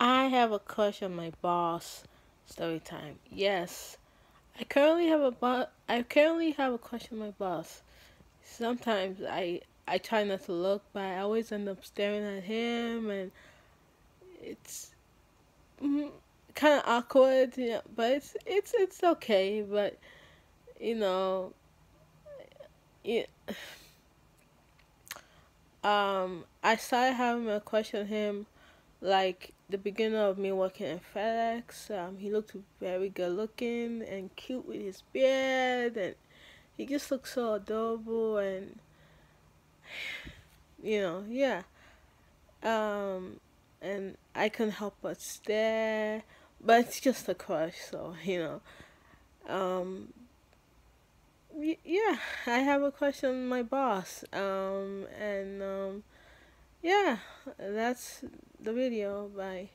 I have a crush on my boss. Story time. Yes, I currently have a boss. I currently have a crush on my boss. Sometimes I I try not to look, but I always end up staring at him, and it's mm, kind of awkward. But it's it's it's okay. But you know, it. Um, I started having a crush on him, like the beginning of me working at FedEx. Um, he looked very good looking and cute with his beard, and he just looked so adorable. And you know, yeah. Um, and I couldn't help but stare, but it's just a crush, so you know. Um, yeah, I have a crush on my boss. Um, and um, yeah, that's the video. Bye.